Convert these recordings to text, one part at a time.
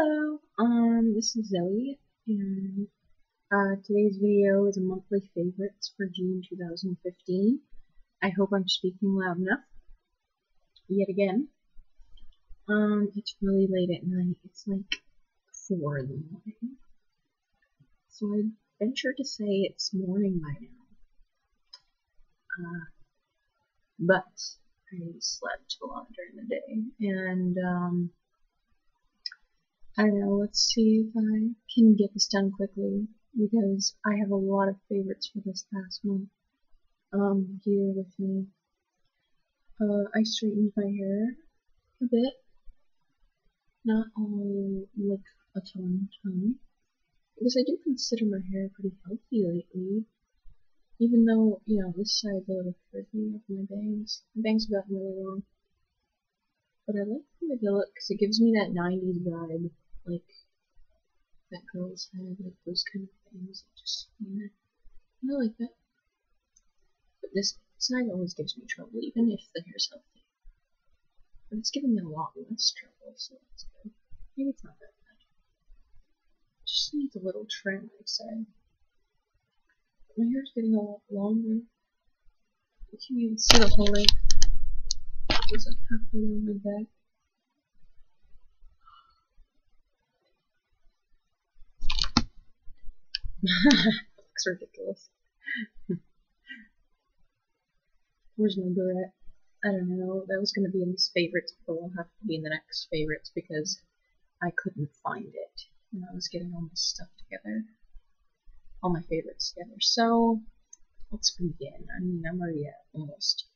Hello, um, this is Zoe, and uh, today's video is a monthly favorites for June 2015. I hope I'm speaking loud enough. Yet again. Um, it's really late at night. It's like 4 in the morning. So I venture to say it's morning by now. Uh, but I slept a lot during the day, and um, I don't know, let's see if I can get this done quickly because I have a lot of favorites for this past month. Um, here with me. Uh, I straightened my hair a bit. Not all, like, a ton, ton. Because I do consider my hair pretty healthy lately. Even though, you know, this side's a little frizzy with my bangs. My bangs have gotten really long. But I like the way they look because it gives me that 90s vibe like that girl's head, like those kind of things. Just yeah, I like that. But this side always gives me trouble, even if the hair's healthy. But it's giving me a lot less trouble, so that's good. Maybe it's not that bad. Just needs a little trim, I'd say. But my hair's getting a lot longer. You can even see the whole length. It's like halfway on my back. Looks ridiculous. Where's my barrette? I don't know. That was going to be in his favorites, but will have to be in the next favorites because I couldn't find it when I was getting all my stuff together. All my favorites together. So, let's begin. I mean, I'm already at almost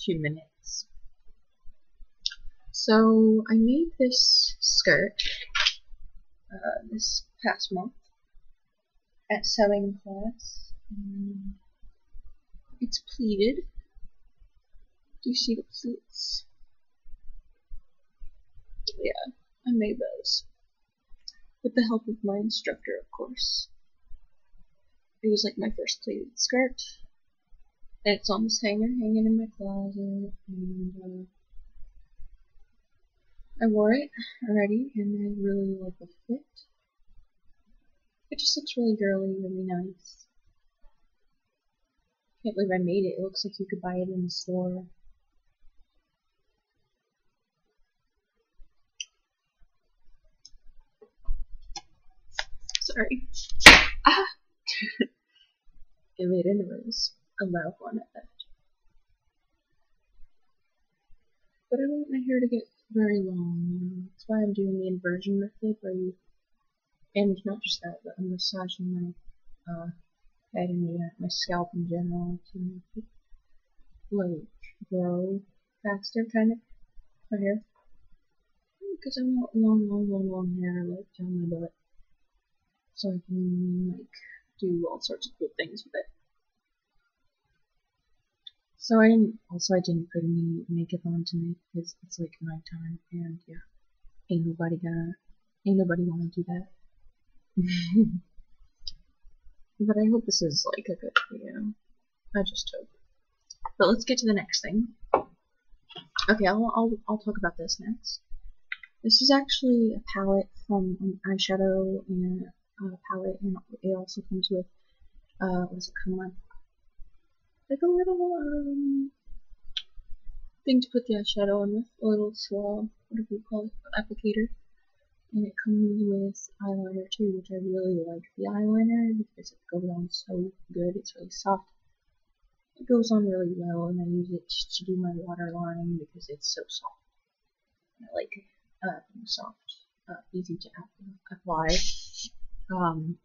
two minutes. So, I made this skirt uh, this past month at sewing class. Um, it's pleated. Do you see the pleats? Yeah, I made those. With the help of my instructor, of course. It was like my first pleated skirt. And it's on this hanger hanging in my closet. And uh, I wore it already, and I really like the fit. It just looks really girly, really nice. Can't believe I made it. It looks like you could buy it in the store. Sorry. Ah! it made a noise. A loud one at that. But I want my hair to get very long. That's why I'm doing the inversion method where you and not just that, but I'm massaging my uh, head and my scalp in general to make it like grow faster, kind of my hair. Because I want long, long, long, long hair like down my butt, so I can like do all sorts of cool things with it. So I didn't. Also, I didn't put any makeup on tonight because it's like nighttime, and yeah, ain't nobody gonna, ain't nobody wanna do that. but I hope this is like a good video. I just hope. But let's get to the next thing. Okay, I'll, I'll, I'll talk about this next. This is actually a palette from an eyeshadow and palette, and it also comes with, uh, what does it come with? Like a little, um, thing to put the eyeshadow on with, a little swab, whatever you call it, applicator and it comes with eyeliner too, which I really like the eyeliner because it goes on so good. It's really soft. It goes on really well, and I use it to do my waterline because it's so soft. I like uh, soft, uh, easy to apply um,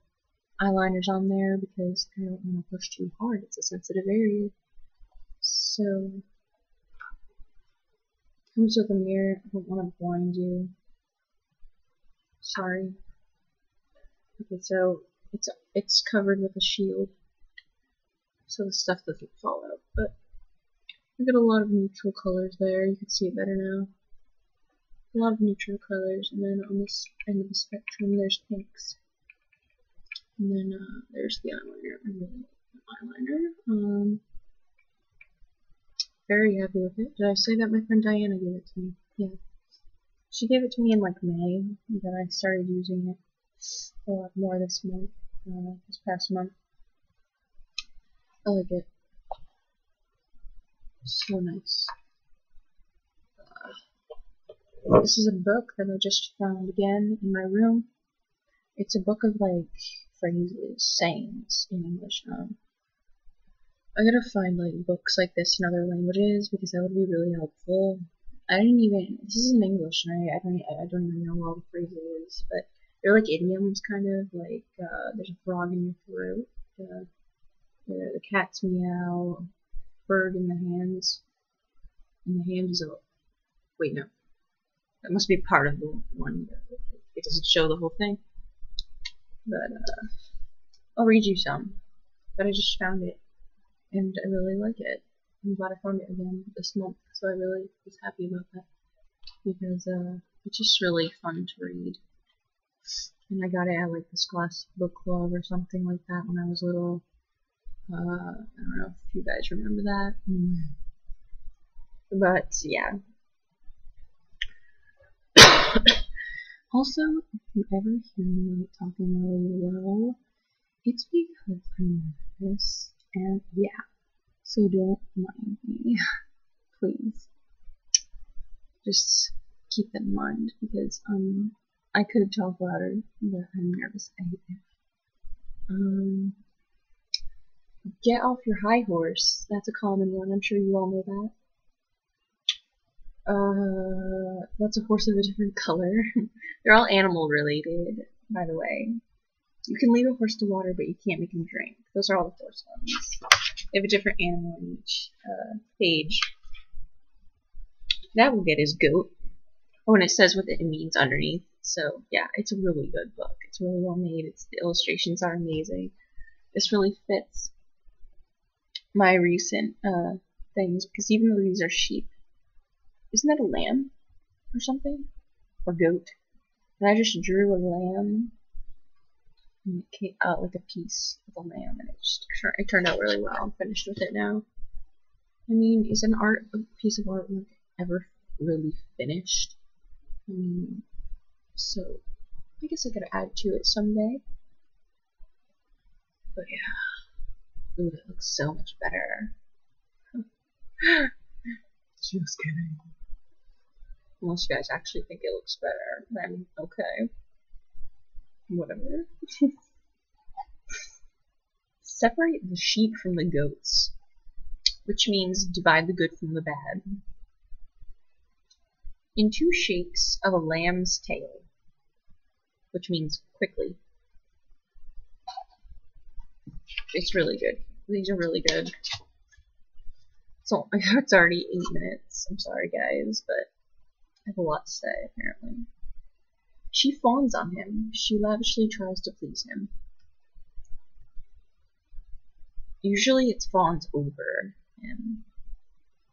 eyeliners on there because I don't want to push too hard. It's a sensitive area. So, comes with a mirror. I don't want to blind you sorry. Okay, so it's it's covered with a shield, so the stuff doesn't fall out. But I got a lot of neutral colors there. You can see it better now. A lot of neutral colors, and then on this end of the spectrum, there's pinks. And then uh, there's the eyeliner. The eyeliner. Um, very happy with it. Did I say that my friend Diana gave it to me? Yeah. She gave it to me in like May, but I started using it a lot more this month, uh, this past month. I like it. So nice. Uh, this is a book that I just found again in my room. It's a book of like phrases, sayings in English. Um, I gotta find like books like this in other languages because that would be really helpful. I didn't even. This is in English, and I, I don't. I don't even know all the phrases, but they're like idioms, kind of like uh, there's a frog in your throat, uh, the, the cat's meow, bird in the hands, and the hand is a. Wait, no, that must be part of the one. It doesn't show the whole thing, but uh, I'll read you some. But I just found it and I really like it. I'm glad I found it again this month, so I really was happy about that because uh, it's just really fun to read. And I got it at like the Scholastic Book Club or something like that when I was little. Uh, I don't know if you guys remember that. But yeah. also, if you ever hear me talking really low, it's because I'm nervous and yeah, so don't mind me, please. Just keep that in mind because um I could talk louder, but I'm nervous. Um, get off your high horse. That's a common one. I'm sure you all know that. Uh, that's a horse of a different color. They're all animal related, by the way. You can lead a horse to water, but you can't make him drink. Those are all the horse ones. They have a different animal in each uh, page. That will get his goat. Oh, and it says what it means underneath. So, yeah, it's a really good book. It's really well made. It's, the illustrations are amazing. This really fits my recent uh, things, because even though these are sheep, isn't that a lamb or something? Or goat? And I just drew a lamb and it came out like a piece of a lamb, and it just it turned out really well. I'm finished with it now. I mean, is an art a piece of artwork ever really finished? I mean, so I guess I could add to it someday. But yeah, ooh, it looks so much better. Just kidding. Unless you guys actually think it looks better, then okay whatever. Separate the sheep from the goats, which means divide the good from the bad. In two shakes of a lamb's tail, which means quickly. It's really good. These are really good. So it's already eight minutes. I'm sorry, guys, but I have a lot to say apparently. She fawns on him, she lavishly tries to please him. Usually it's fawns over him.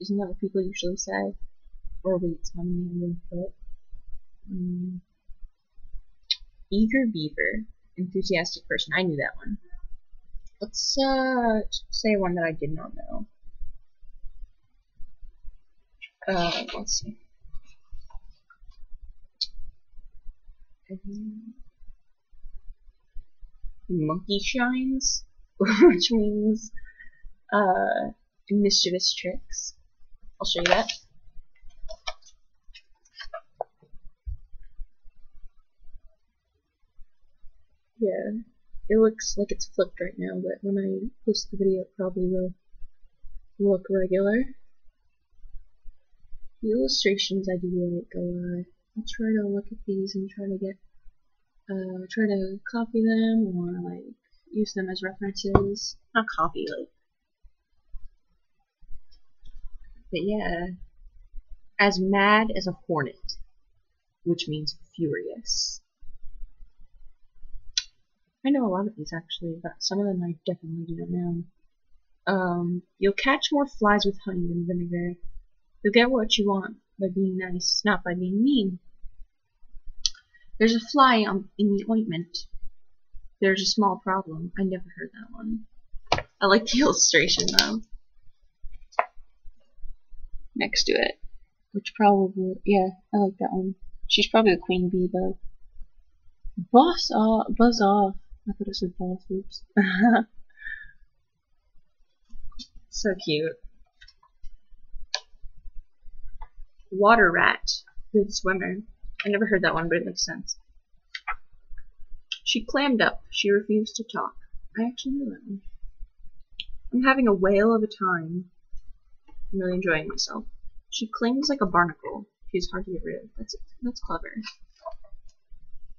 Isn't that what people usually say? Or waits on me and foot. Mm. Eager beaver. Enthusiastic person. I knew that one. Let's uh, say one that I did not know. Uh, let's see. monkey shines, which means uh, mischievous tricks. I'll show you that. Yeah, it looks like it's flipped right now, but when I post the video, it probably will look regular. The illustrations I do like a lot. I'll try to look at these and try to get, uh, try to copy them or like use them as references. Not copy, like. But yeah, as mad as a hornet, which means furious. I know a lot of these actually, but some of them I definitely do not know. Um, you'll catch more flies with honey than vinegar. You'll get what you want by being nice, not by being mean. There's a fly on, in the ointment. There's a small problem. I never heard that one. I like the illustration though. Next to it. Which probably, yeah, I like that one. She's probably the queen bee though. Boss off, buzz off. I thought it said boss. Oops. so cute. Water rat. Good swimmer. I never heard that one, but it makes sense. She clammed up. She refused to talk. I actually knew that one. I'm having a whale of a time. I'm really enjoying myself. She clings like a barnacle. She's hard to get rid of. That's that's clever.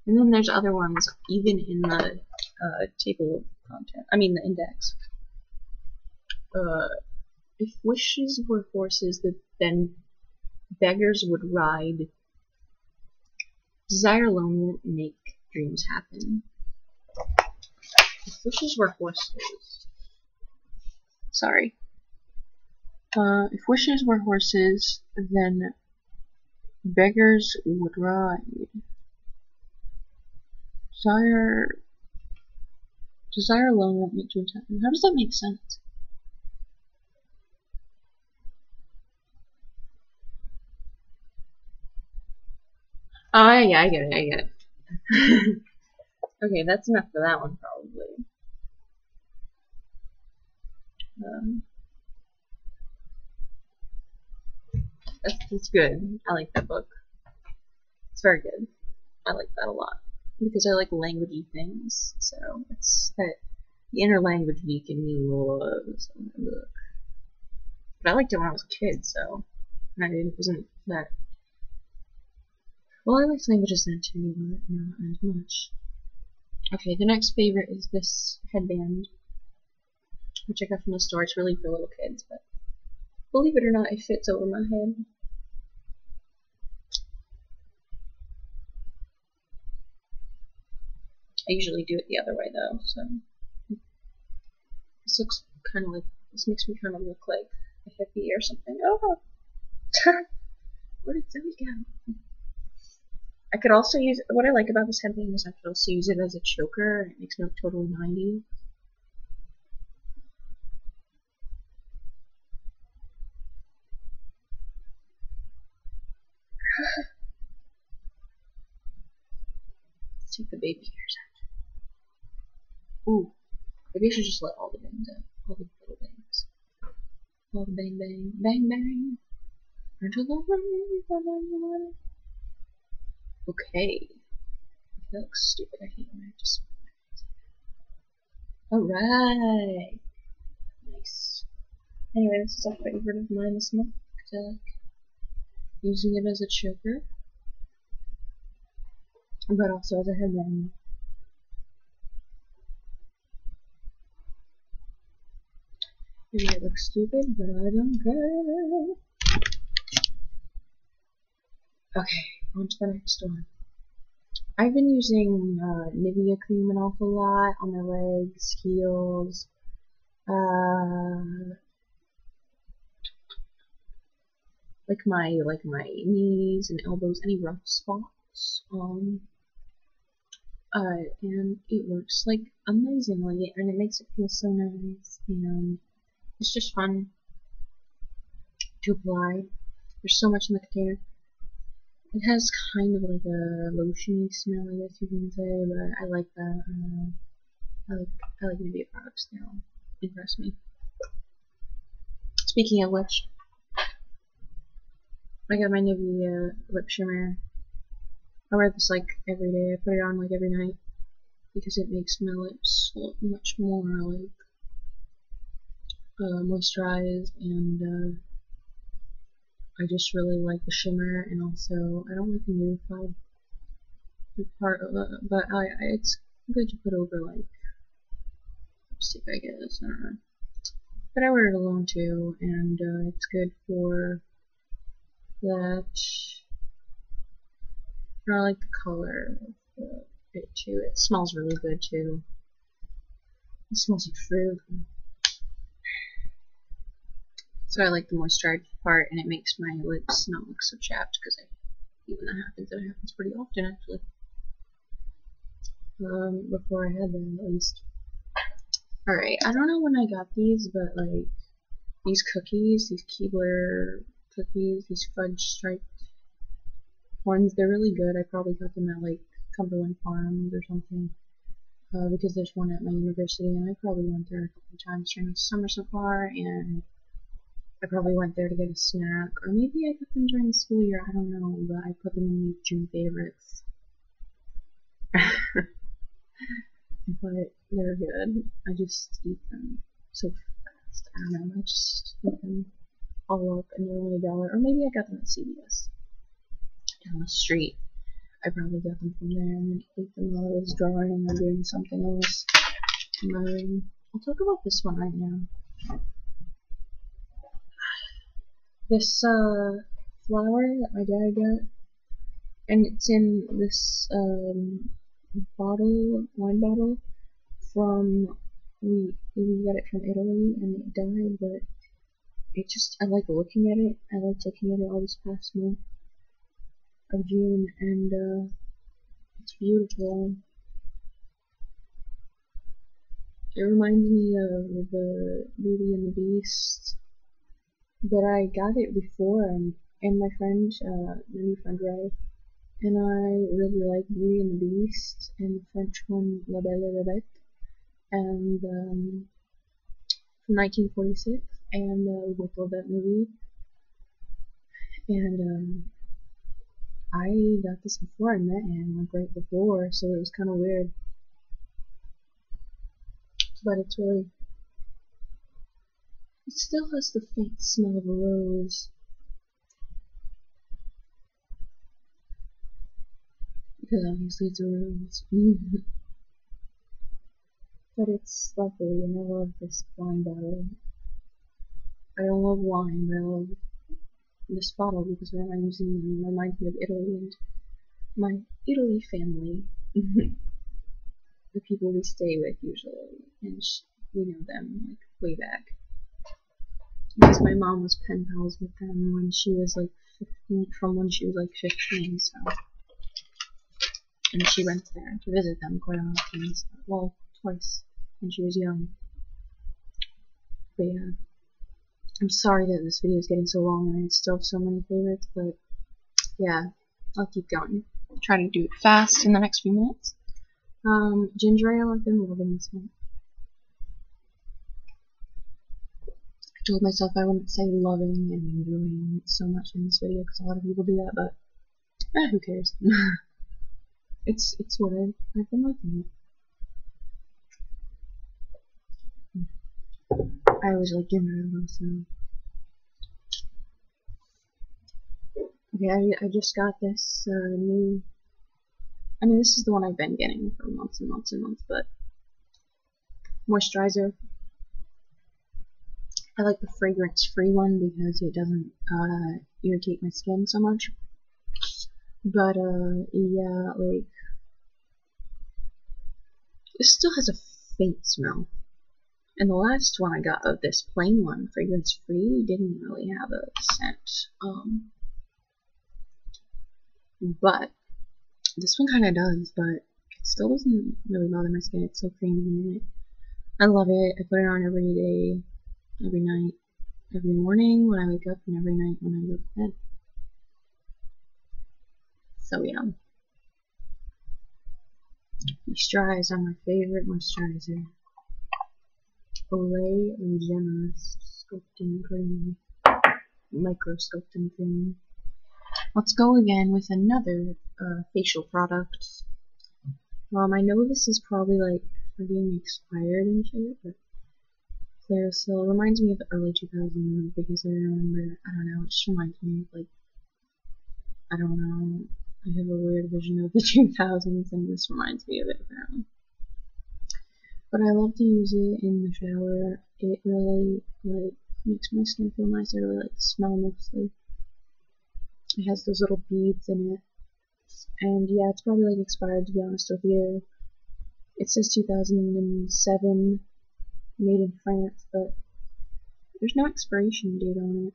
And then there's other ones, even in the uh, table of content. I mean the index. Uh, if wishes were horses, then beggars would ride. Desire alone won't make dreams happen. If wishes were horses. Sorry. Uh, if wishes were horses, then beggars would ride. Desire. Desire alone won't make dreams happen. How does that make sense? Oh, yeah, I get it, I get it. okay, that's enough for that one, probably. Um, that's, that's good. I like that book. It's very good. I like that a lot because I like languagey things. So it's that the inner language geek in me loves book. But I liked it when I was a kid, so I didn't wasn't that. Well, I like languages then too, but not as much. Okay, the next favorite is this headband which I got from the store. It's really for little kids, but believe it or not, it fits over my head. I usually do it the other way though, so this looks kind of like this makes me kind of look like a hippie or something. Oh, where did Zoe go? I could also use what I like about this headband is I could also use it as a choker. It makes me look totally 90. Let's take the baby hairs out. Maybe I should just let all the bangs out. All the little bangs. All the bang bang. Bang bang. Into the rain. Okay. That looks stupid. I hate when I just. Alright. Nice. Anyway, this is a favorite of mine this month. I like using it as a choker, but also as a headband. Maybe it looks stupid, but I don't care. Okay, on to the next one. I've been using uh, Nivea cream an awful lot on my legs, heels, uh, like my like my knees and elbows, any rough spots. Um, uh, and it works like amazingly, and it makes it feel so nice, and it's just fun to apply. There's so much in the container. It has kind of like a lotiony smell, I guess you can say, but I like that. Uh, I like I like Nivea products. They all impress me. Speaking of which, I got my Nivea lip shimmer. I wear this like every day. I put it on like every night because it makes my lips look much more like uh, moisturized and uh, I just really like the shimmer and also I don't like the unified part of it, but I, I, it's good to put over like lipstick I guess, I don't know. But I wear it alone too and uh, it's good for that I like the color of it too. It smells really good too. It smells like fruit. So I like the moisturized part and it makes my lips not look so chapped because I even that happens, it happens pretty often actually. Um, before I had them at least. Alright, I don't know when I got these, but like these cookies, these Keebler cookies, these fudge striped ones. They're really good. I probably got them at like Cumberland Farms or something. Uh, because there's one at my university, and I probably went there a couple of times during the summer so far, and I probably went there to get a snack, or maybe I got them during the school year, I don't know, but I put them in my June favorites. but they're good. I just eat them so fast. I don't know, I just eat them all up and they're only a dollar. Or maybe I got them at CVS down the street. I probably got them from there and ate them while I was drawing or doing something else in my room. I'll talk about this one right now. This uh, flower that my dad got, and it's in this um, bottle, wine bottle, from we we got it from Italy, and it died, but it just I like looking at it. I like looking at it all this past month of June, and uh, it's beautiful. It reminds me of the Beauty and the Beast, but I got it before, and, and my friend, uh, my new friend Rei, and I really like Beauty and the Beast, and the French one La Belle et la Bête, and um, from 1946, and uh, we love that movie, and um, I got this before I met him, like right before, so it was kind of weird. But it's really. It still has the faint smell of a rose. Because obviously it's a rose. but it's lovely, and I love this wine bottle. I don't love wine, but I love this bottle because it reminds me, reminds me of Italy and my Italy family. the people we stay with usually, and we know them like way back. Because my mom was pen pals with them when she was like 15, from when she was like 15, so. And she went there to visit them quite often, so, well, twice when she was young. But yeah. I'm sorry that this video is getting so long and I still have so many favorites, but yeah, I'll keep going. I'll try to do it fast in the next few minutes. Um, ginger ale, I've been loving this one. Told myself I wouldn't say loving and enjoying so much in this video because a lot of people do that, but eh, who cares? it's it's what I, I've been liking it. I always like ginger ale, so. Okay, I, I just got this uh, new. I mean, this is the one I've been getting for months and months and months, but moisturizer. I like the fragrance-free one because it doesn't uh, irritate my skin so much. But uh, yeah, like it still has a faint smell. And the last one I got of this plain one, fragrance free, didn't really have a scent. Um, but this one kind of does, but it still doesn't really bother my skin. It's so creamy. I love it. I put it on every day, every night, every morning when I wake up, and every night when I go to bed. So yeah. Are my favorite moisturizer. Olay Regenerist Sculpting Cream. Micro Sculpting Cream. Let's go again with another uh, facial product. Um, I know this is probably like being expired and shit, but Clearasil reminds me of the early 2000s because I remember, I don't know, it just reminds me of like, I don't know, I have a weird vision of the 2000s and this reminds me of it apparently. But I love to use it in the shower. It really like makes my skin feel nice. I really like the smell mostly. It has those little beads in it. And yeah, it's probably like expired to be honest with you. It says 2007, made in France, but there's no expiration date on it.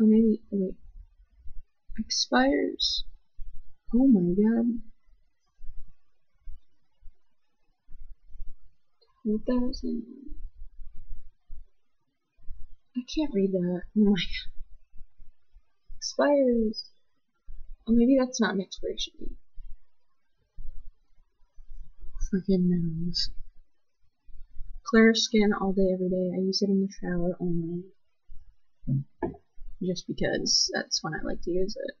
Oh, maybe, oh, wait. Expires. Oh my god. 2000. I can't read that. Oh my god. expires. Oh, maybe that's not an expiration date. Freaking knows. Clear skin all day, every day. I use it in the shower only. Just because that's when I like to use it.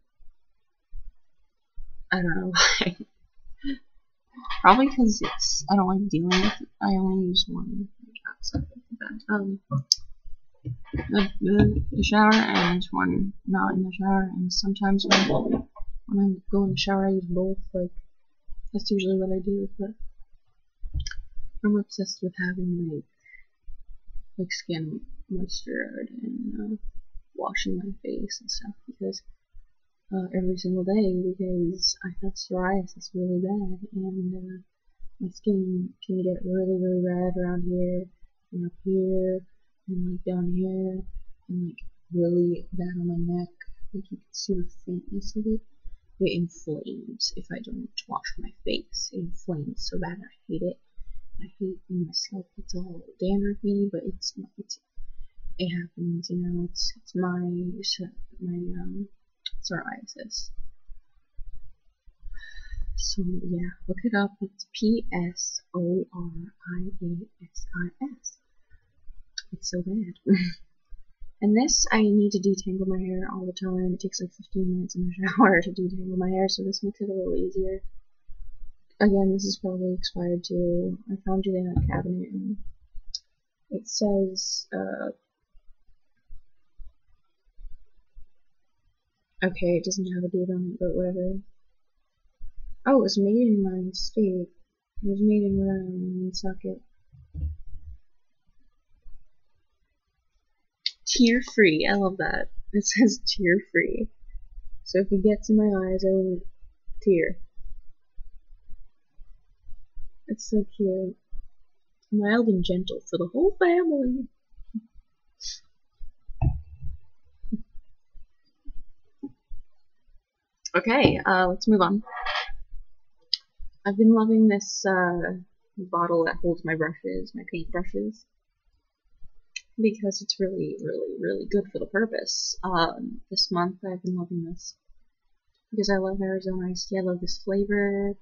I don't know why. Probably because it's I don't like dealing with it. I only use one outside of the. Um, the, the, the shower and one not in the shower. And sometimes when, when I go in the shower, I use both. Like that's usually what I do. But I'm obsessed with having like like skin moisturized and uh, washing my face and stuff because uh, every single day because I have psoriasis really bad and uh, my skin can get really really red around here and up here and like down here and like really bad on my neck. Like you can see the faintness of it. It inflames if I don't wash my face. It inflames so bad I hate it I hate when my scalp gets all dandruffy but it's it's it happens you know it's it's my my um psoriasis. So yeah, look it up. It's P S O R I A S I S. It's so bad. and this, I need to detangle my hair all the time. It takes like 15 minutes in the shower to detangle my hair, so this makes it a little easier. Again, this is probably expired too. I found it in a cabinet and it says uh, Okay, it doesn't have a date on it, but whatever. Oh, it was made in my state. It was made in Rhode Island, Socket. Tear free. I love that. It says tear free. So if it gets in my eyes, I won't tear. It's so cute. Mild and gentle for the whole family. Okay, uh, let's move on. I've been loving this uh, bottle that holds my brushes, my paint brushes, because it's really, really, really good for the purpose. Um, this month I've been loving this because I love Arizona iced tea. I love this flavor,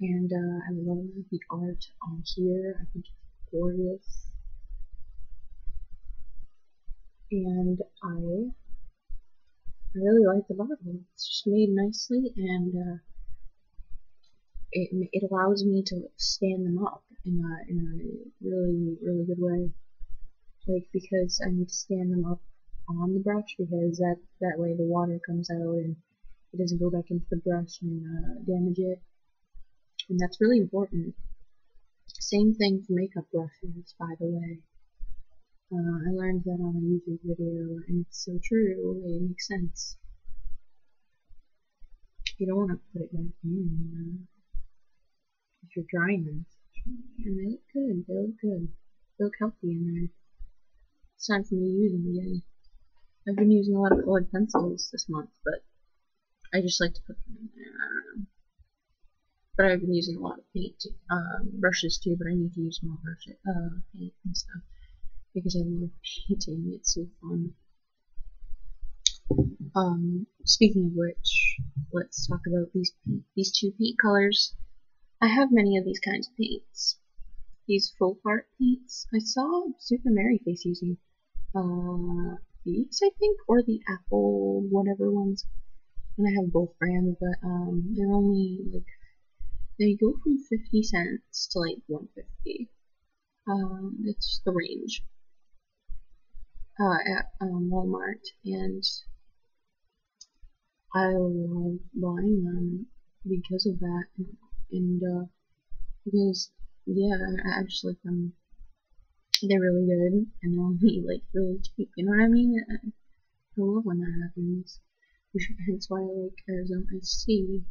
and uh, I love the art on here. I think it's gorgeous, and I I really like the bottle. It's just made nicely and uh, it, it allows me to stand them up in a, in a really, really good way. Like, because I need to stand them up on the brush because that, that way the water comes out and it doesn't go back into the brush and uh, damage it. And that's really important. Same thing for makeup brushes, by the way. Uh, I learned that on a YouTube video, and it's so true. It makes sense. You don't want to put it back in uh, if you're drying them. And they look good. They look good. They look healthy in there. It's time for me to use them again. I've been using a lot of colored pencils this month, but I just like to put them in there. I don't know. But I've been using a lot of paint um, brushes too, but I need to use more brush uh, paint and stuff because I love painting. It's so fun. Um, speaking of which, let's talk about these these two paint colors. I have many of these kinds of paints. These FolkArt paints. I saw Super Mary Face using uh, these, I think, or the Apple whatever ones. And I have both brands, but um, they're only like they go from 50 cents to like 150. Um, it's the range uh, at um, Walmart, and I love buying them because of that, and uh, because yeah, I, like them. They're really good, and they're only like really cheap. You know what I mean? I, love when that happens. Which Hence why I like Arizona tea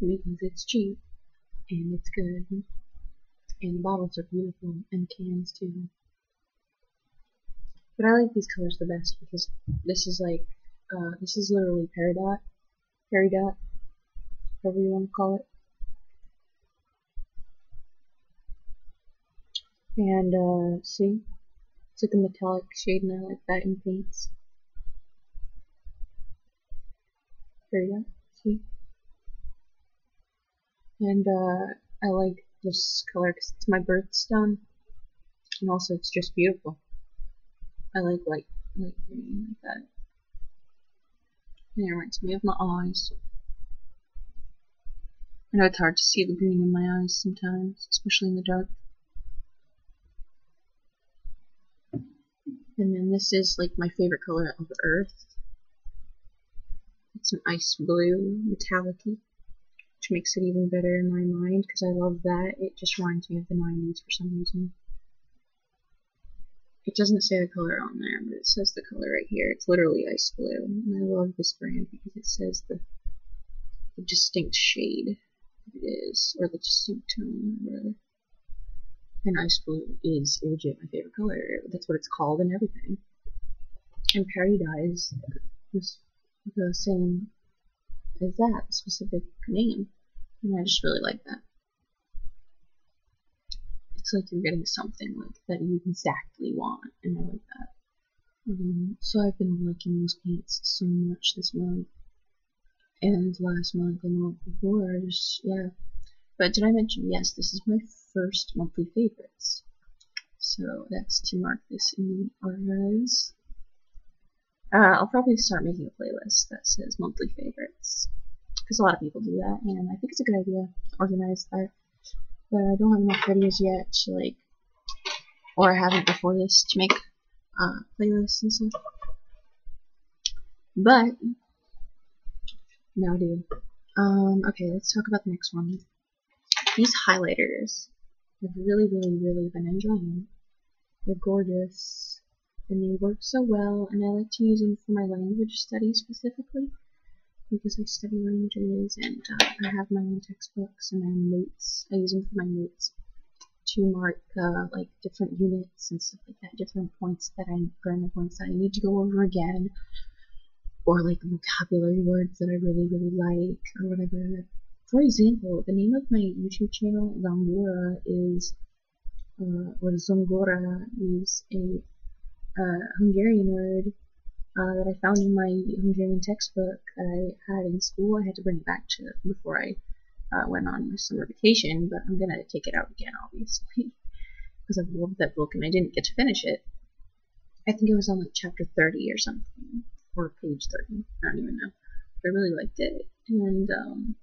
because it's cheap and it's good, and the bottles are beautiful, and cans too. But I like these colors the best because this is like, uh, this is literally peridot, peridot, whatever you want to call it. And, uh, see? It's like a metallic shade and I like that in paints. Go. See? And uh, I like this color because it's my birthstone, and also it's just beautiful. I like light, light green like that. And it reminds me of my eyes. I know it's hard to see the green in my eyes sometimes, especially in the dark. And then this is like my favorite color of Earth. It's an ice blue, metallic which makes it even better in my mind because I love that. It just reminds me of the 90s for some reason. It doesn't say the color on there, but it says the color right here. It's literally ice blue. And I love this brand because it says the, the distinct shade it is, or the distinct tone, rather. And ice blue is legit my favorite color. That's what it's called and everything. And dyes is the same as that specific name. And I just really like that. It's like you're getting something like that you exactly want, and I like that. Um, so I've been liking those paints so much this month, and last month and the month before. I just yeah. But did I mention yes? This is my first monthly favorites. So that's to mark this in the archives. Uh, I'll probably start making a playlist that says monthly favorites because a lot of people do that, and I think it's a good idea to organize that. But I don't have enough videos yet to like, or I haven't before this to make uh, playlists and stuff. But now I do. Um, okay, let's talk about the next one. These highlighters, I've really, really, really been enjoying. They're gorgeous and they work so well, and I like to use them for my language study specifically because I study languages and uh, I have my own textbooks and my own notes. I use them for my notes to mark uh, like different units and stuff like that, different points that I grammar points that I need to go over again, or like vocabulary words that I really really like or whatever. For example, the name of my YouTube channel Zongora is uh, or Zongora is a uh, Hungarian word uh, that I found in my Hungarian textbook that I had in school. I had to bring it back to before I uh, went on my summer vacation, but I'm gonna take it out again, obviously, because I loved that book and I didn't get to finish it. I think it was on like chapter 30 or something, or page 30. I don't even know. But I really liked it, and um,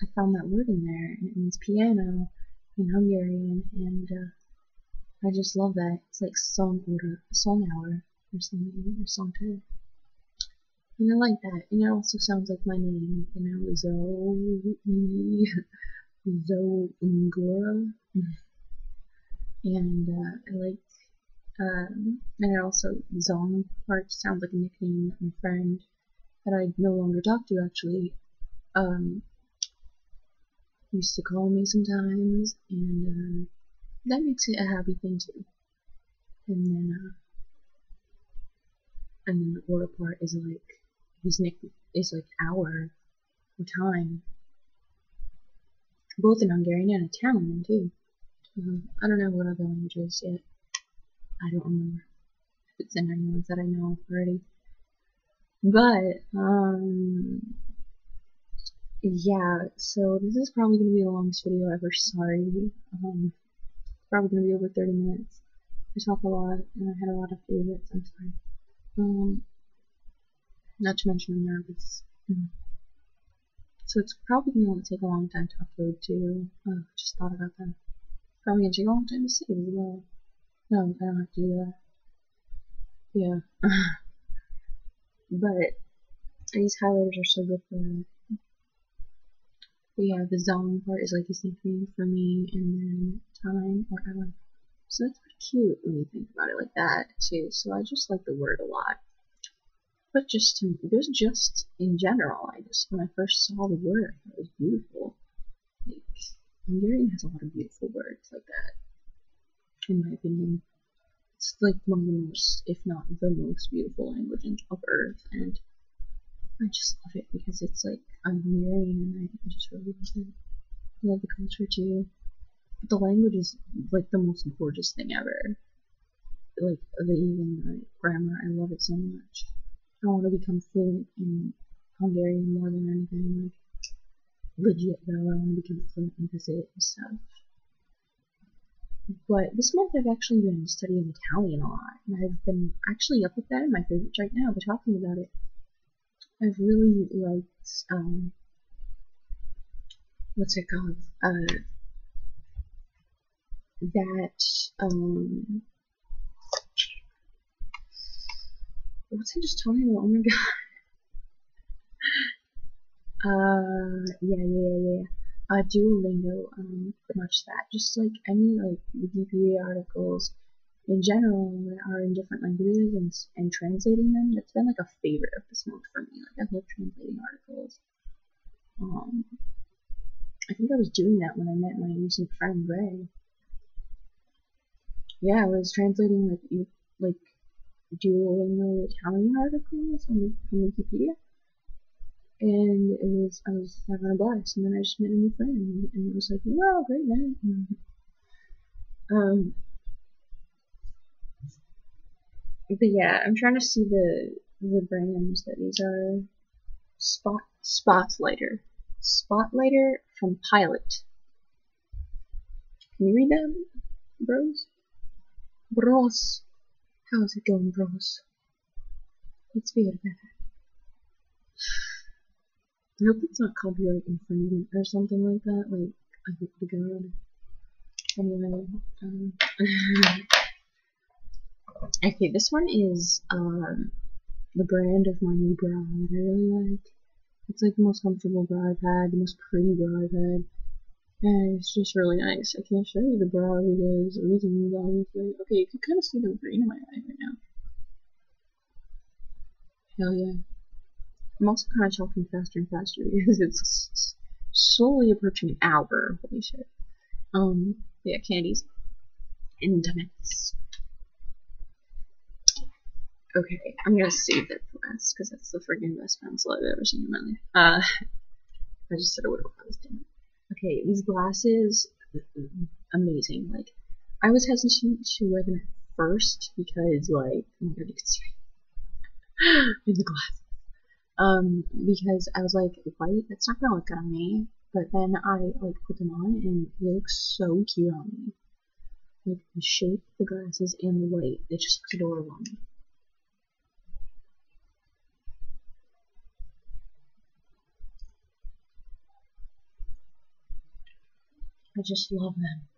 I found that word in there, and it means piano in Hungarian, and uh, I just love that. It's like song order, song hour or something, or song time. And I like that. And it also sounds like my name, you know, Zoe, Zoe Ngora. And uh, I like, um, and it also, Zong part sounds like a nickname that my friend that I no longer talk to actually, um, used to call me sometimes. And, uh, that makes it a happy thing too. And then, uh, and then the order part is like his nick is like hour or time, both in Hungarian and Italian too. Um, I don't know what other languages yet. I don't remember if it's in any ones that I know already. But um, yeah. So this is probably gonna be the longest video ever. Sorry. Um, probably going to be over 30 minutes. I talk a lot, and I had a lot of favorites, I'm sorry. Um, not to mention I'm nervous. Mm. So it's probably going to take a long time to upload too. Oh, just thought about that. Probably going to take a long time to save as well. No, I don't have to do that. Yeah. but these highlighters are so good for. But yeah, the zone part is like his nickname for me, and then time or hour. So that's pretty cute when you think about it like that too. So I just like the word a lot. But just to, just just in general, I just when I first saw the word, it was beautiful. Like Hungarian has a lot of beautiful words like that. In my opinion, it's like one of the most, if not the most beautiful language of Earth, and I just love it because it's like I'm Hungarian and I just really love it. I love the culture too. But The language is like the most gorgeous thing ever. Like the even like, grammar, I love it so much. I want to become fluent in Hungarian more than anything. Like, legit though, I want to become fluent in visit and stuff. But this month I've actually been studying Italian a lot, and I've been actually up with that in my favorites right now. We're talking about it. I've really liked um, what's it called? Uh, that um, what's I just talking about? Oh my god. Uh, yeah, yeah, yeah, yeah. Uh, Duolingo, um, much that. Just like any like Wikipedia articles in general are in different languages and and translating them. That's been like a favorite of this month for me. Like I love translating articles. Um, I think I was doing that when I met my recent friend Rei. Yeah, I was translating like you like Duolingo Italian articles from, from Wikipedia and it was I was having a blast, and then I just met a new friend, and, it was like, wow, great man. Um, but yeah, I'm trying to see the the brands that these are. Spot Spotliter, Spotliter from Pilot. Can you read that, bros? Bros, how's it going, bros? It's bad. I hope it's not copyright infringement or something like that. Like, I hope to God. Anyway, um, okay, this one is um, the brand of my new bra that I really like. It's like the most comfortable bra I've had, the most pretty bra I've had. And it's just really nice. I can't show you the bra because the reason is obviously. Okay, you can kind of see the green in my eye right now. Hell yeah. I'm also kind of talking faster and faster because it's slowly approaching an hour. Holy shit. Um, yeah, Candie's. Intimates. Okay, I'm gonna save that for last because that's the friggin' best pencil I've ever seen in my life. Uh, I just said it would have was damn Okay, these glasses, amazing. Like, I was hesitant to wear them at first because, like, oh see in the glasses um, because I was like, white, that's not gonna look good on me. But then I like put them on and they look so cute on me. Like the shape, the glasses, and the white, it just looks adorable on me. I just love them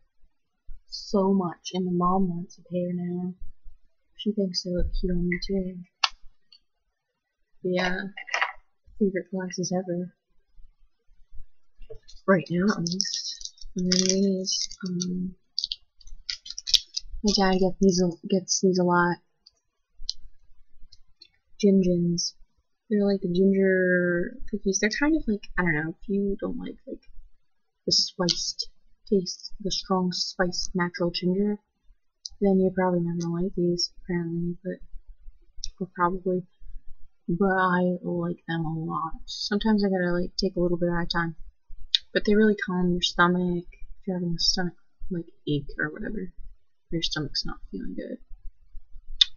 so much, and my mom wants a pair now. She thinks they look cute on me too. Yeah, favorite glasses ever. Right now, at least. And then these, um, my dad get these, gets these a lot. Gin Gins. They're like ginger cookies. They're kind of like, I don't know, if you don't like, like, the spiced taste, the strong spiced natural ginger, then you're probably not gonna like these, apparently, but, or probably but I like them a lot. Sometimes I gotta like take a little bit at a time, but they really calm your stomach if you're having a stomach like ache or whatever. Your stomach's not feeling good,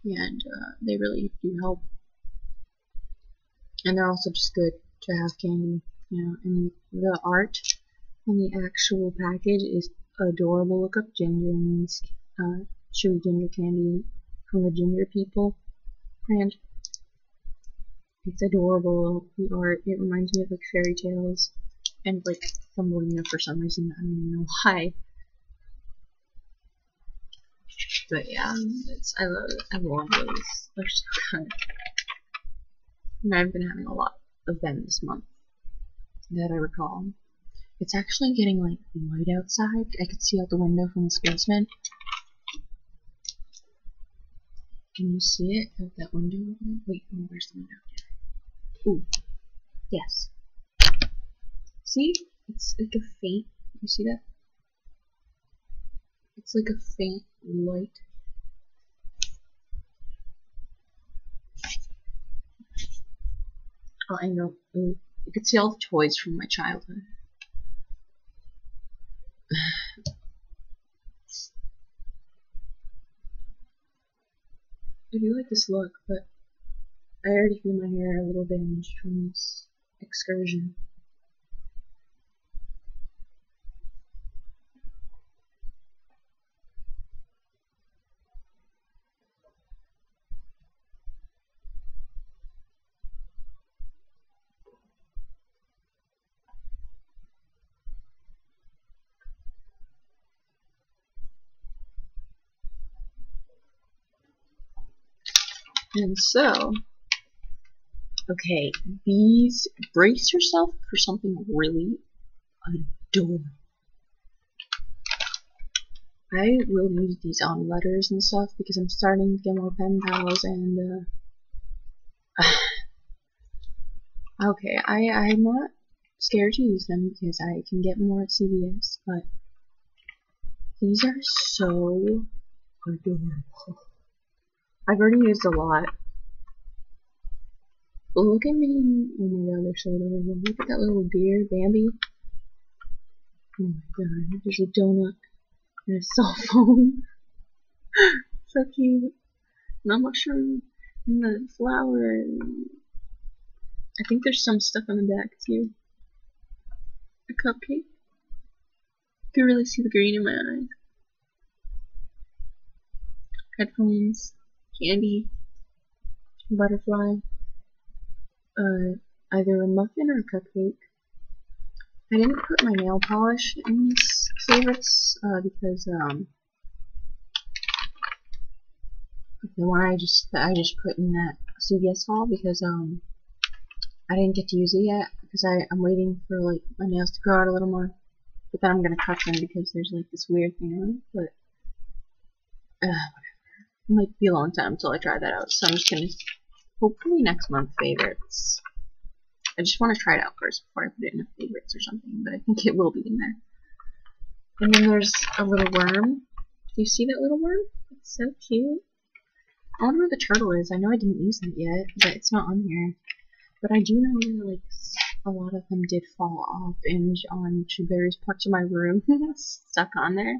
and uh, they really do help. And they're also just good to have candy, you know. And the art the actual package is adorable. Look up ginger and uh, chewy ginger candy from the Ginger People brand. It's adorable. The art, it reminds me of like fairy tales and like Thumbelina for some reason. I don't even know why. But yeah, it's I love it. I love those. They're so good. And I've been having a lot of them this month that I recall. It's actually getting like light outside. I could see out the window from this basement. Can you see it out that window? Wait, oh, where's the window? Ooh. Yes. See? It's like a faint. You see that? It's like a faint light. Oh, I know. Ooh. You can see all the toys from my childhood. I do like this look, but I already feel my hair a little damaged from this excursion. And so, okay, these, brace yourself for something really adorable. I will use these on letters and stuff because I'm starting to get more pen pals and, uh, okay, I, I'm not scared to use them because I can get more at CVS, but these are so adorable. I've already used a lot. Look at me. Oh my god, they're so adorable. Look at that little deer, Bambi. Oh my god, there's a donut and a cell phone. so cute. And the mushroom and the flower. And I think there's some stuff on the back too. A cupcake. You can really see the green in my eyes. Headphones candy, butterfly, uh, either a muffin or a cupcake. I didn't put my nail polish in these favorites uh, because um, the one I just I just put in that CVS haul because um I didn't get to use it yet because I I'm waiting for like my nails to grow out a little more. But then I'm gonna cut them because there's like this weird thing on it. But uh, might be a long time until I try that out, so I'm just gonna hopefully next month favorites. I just want to try it out first before I put it in favorites or something, but I think it will be in there. And then there's a little worm. Do you see that little worm? It's so cute. I wonder where the turtle is. I know I didn't use that yet, but it's not on here. But I do know that like a lot of them did fall off and onto various parts of my room stuck on there.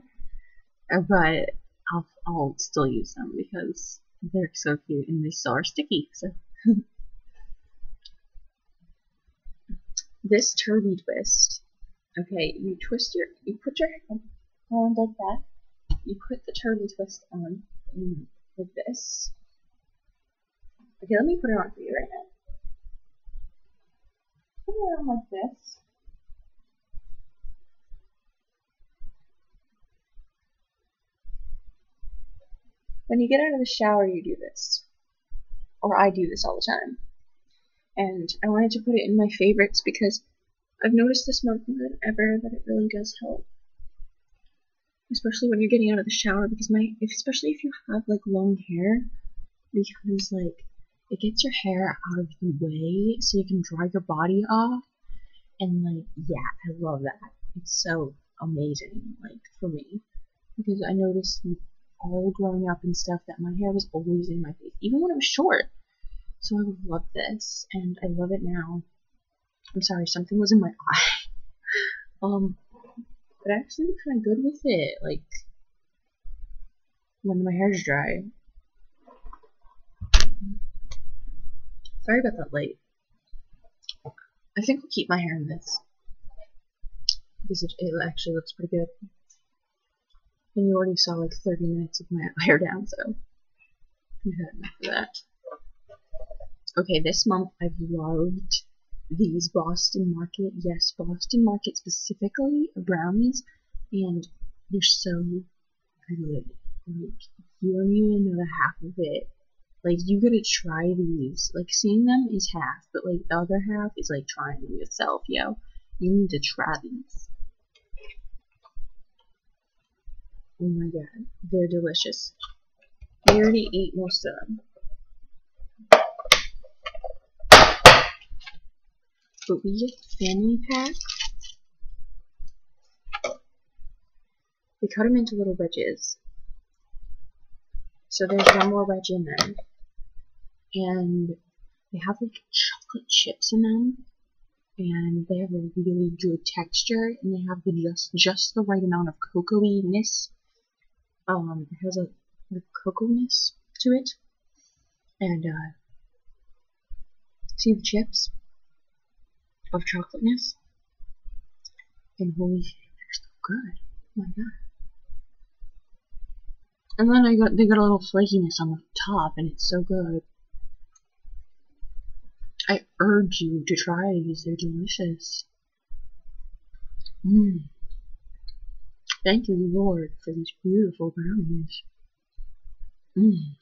Uh, but I'll, I'll still use them because they're so cute and they still are sticky. So this Turbie Twist. Okay, you twist your, you put your hand like that. You put the Turbie Twist on like this. Okay, let me put it on for you right now. Put it on like this. When you get out of the shower, you do this. Or I do this all the time. And I wanted to put it in my favorites because I've noticed this month more than ever that it really does help. Especially when you're getting out of the shower because my especially if you have like long hair because like it gets your hair out of the way so you can dry your body off and like yeah, I love that. It's so amazing like for me because I noticed all growing up and stuff that my hair was always in my face, even when it was short. So I love this, and I love it now. I'm sorry, something was in my eye. um, but I actually look kind of good with it, like, when my hair's dry. Sorry about that light. I think I'll keep my hair in this. Because it, it actually looks pretty good. And you already saw like 30 minutes of my hair down, so had enough of that. Okay, this month I've loved these Boston Market, yes, Boston Market specifically, brownies, and they're so good. Like, you don't even know the half of it. Like, you gotta try these. Like, seeing them is half, but like, the other half is like trying them yourself, yo. You need to try these. Oh my god, they're delicious. We already ate most of them. But we get family pack. They cut them into little wedges. So there's one more wedge in there. And they have like chocolate chips in them. And they have a really good texture. And they have the just just the right amount of cocoa-ness um, it has a, cocoaness to it. And, uh, see the chips? of chocolateness. And holy shit, they're so good. Oh my god. And then I got they got a little flakiness on the top and it's so good. I urge you to try these, they're delicious. Mmm. Thank you, Lord, for these beautiful brownies. Mmm.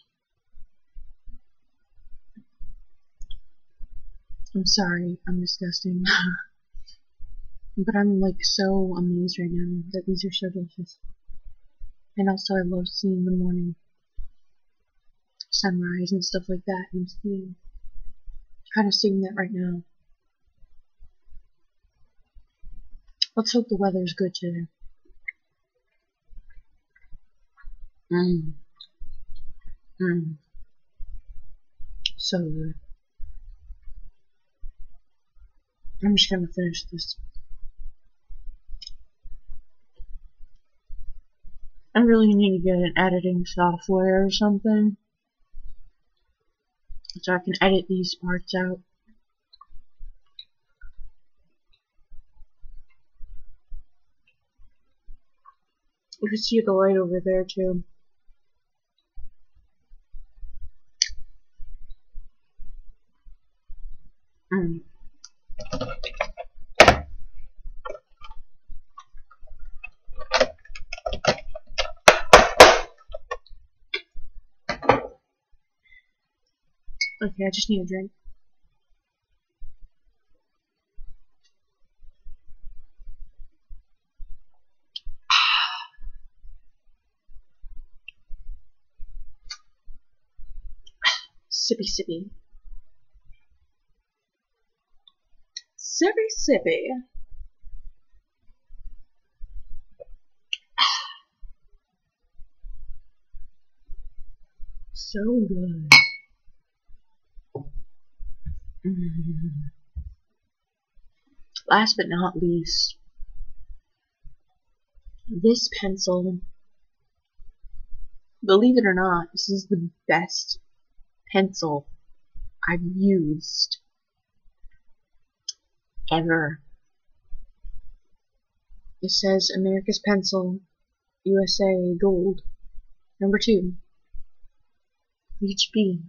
I'm sorry, I'm disgusting. but I'm like so amazed right now that these are so delicious. And also I love seeing the morning sunrise and stuff like that. and I'm seeing, kind of seeing that right now. Let's hope the weather's good today. Mmm. Mmm. So good. I'm just gonna finish this. I really need to get an editing software or something. So I can edit these parts out. You can see the light over there too. Mm. Okay, I just need a drink. sippy sippy. Sippy sippy. So good. Mm. Last but not least, this pencil, believe it or not, this is the best pencil I've used ever. It says America's Pencil, USA Gold, number two, HB.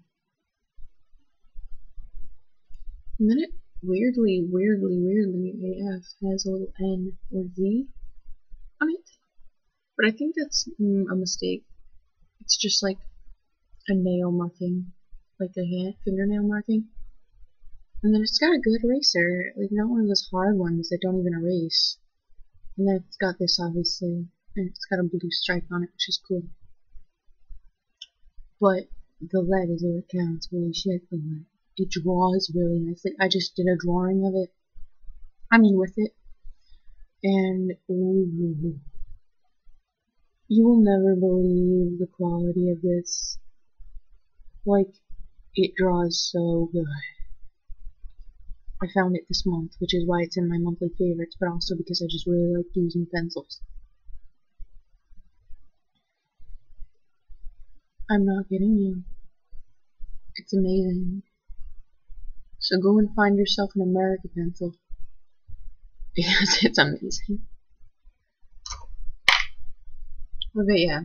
And then it weirdly, weirdly, weirdly, AF has a little N or Z on it. But I think that's mm, a mistake. It's just like a nail marking like a hand, fingernail marking. And then it's got a good eraser, like not one of those hard ones that don't even erase. And then it's got this obviously, and it's got a blue stripe on it, which is cool. But the lead is what counts, holy shit, the lead. It draws really nicely. I just did a drawing of it. I mean with it. And ooh, you will never believe the quality of this. Like, it draws so good. I found it this month, which is why it's in my monthly favorites, but also because I just really like using pencils. I'm not kidding you. It's amazing. So go and find yourself an America pencil. Because it's amazing. Okay, yeah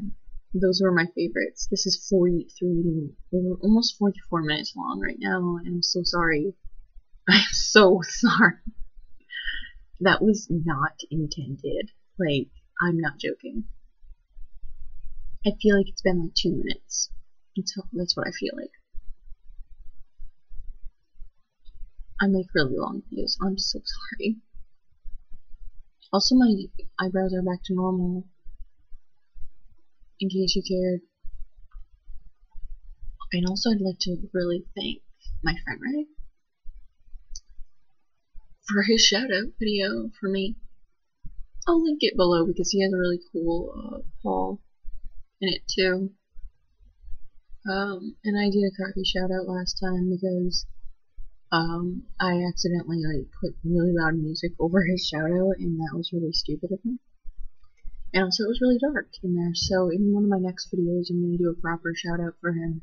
those were my favorites. This is 43, mm, almost 44 minutes long right now, and I'm so sorry. I'm so sorry. That was not intended. Like, I'm not joking. I feel like it's been like two minutes. Until, that's what I feel like. I make really long videos. I'm so sorry. Also, my eyebrows are back to normal in case you cared. And also, I'd like to really thank my friend Rei for his shout out video for me. I'll link it below because he has a really cool uh, haul in it too. Um, and I did a coffee shout out last time because um, I accidentally like put really loud music over his shout out and that was really stupid of me. And also it was really dark in there, so in one of my next videos I'm going to do a proper shout out for him.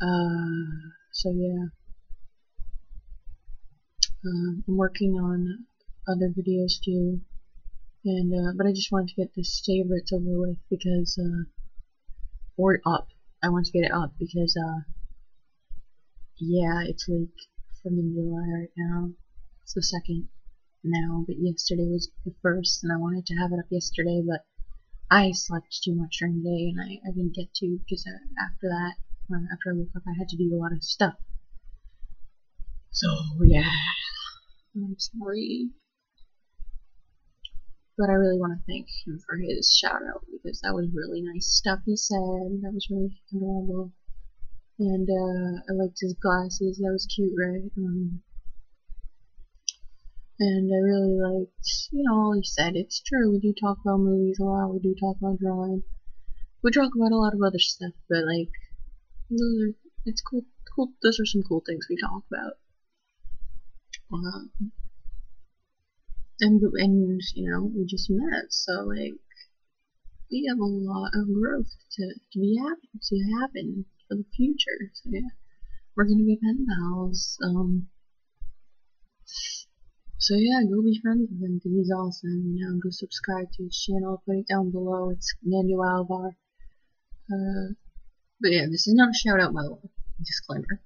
Uh, so yeah. Um, I'm working on other videos too, and uh, but I just wanted to get this favorites over with because uh, or up. I want to get it up because uh, yeah, it's like from in July right now. It's the second now, but yesterday was the first, and I wanted to have it up yesterday, but I slept too much during the day, and I, I didn't get to because after that, uh, after I woke up, I had to do a lot of stuff. So yeah, I'm sorry. But I really want to thank him for his shout out because that was really nice stuff he said. That was really adorable. And uh, I liked his glasses. That was cute, right? Um, and I really liked, you know, all he said. It's true. We do talk about movies a lot. We do talk about drawing. We talk about a lot of other stuff, but like, those are, it's cool. Cool. Those are some cool things we talk about. Um, and and you know we just met, so like we have a lot of growth to, to be happen to happen for the future. So yeah, we're gonna be pen pals. Um, so yeah, go be friends with him because he's awesome. You know, go subscribe to his channel. Put it down below. It's Nando Alvar. Uh, but yeah, this is not a shout out by the way. Disclaimer.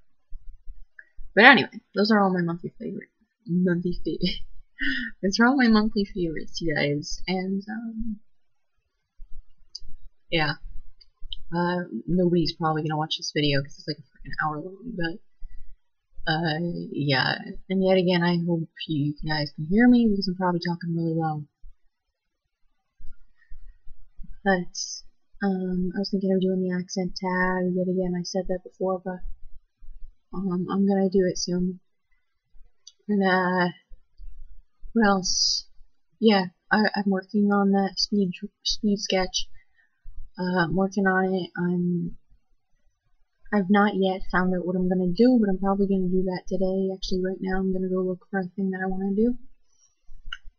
But anyway, those are all my monthly favorite monthly favorite. Those are all my monthly favorites, you guys. And um, yeah, uh, nobody's probably gonna watch this video because it's like a freaking hour long. But uh, yeah, and yet again, I hope you guys can hear me because I'm probably talking really low. But, um, I was thinking of doing the accent tag, yet again, I said that before, but, um, I'm gonna do it soon. And, uh, what else? Yeah, I, I'm working on that speed, speed sketch. Uh, I'm working on it. I'm I've not yet found out what I'm to do, but I'm probably to do that today. Actually, right now, I'm to go look for a thing that I want to do.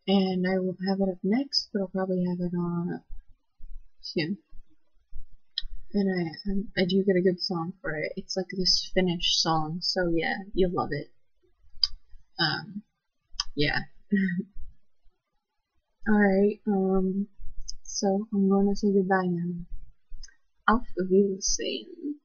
And I will have it up next, but I'll probably have it on soon. And I, I do get a good song for it. It's like this Finnish song, so yeah, you'll love it. Um, yeah. Alright, um, so I'm going to say goodbye now. Auf Wiedersehen.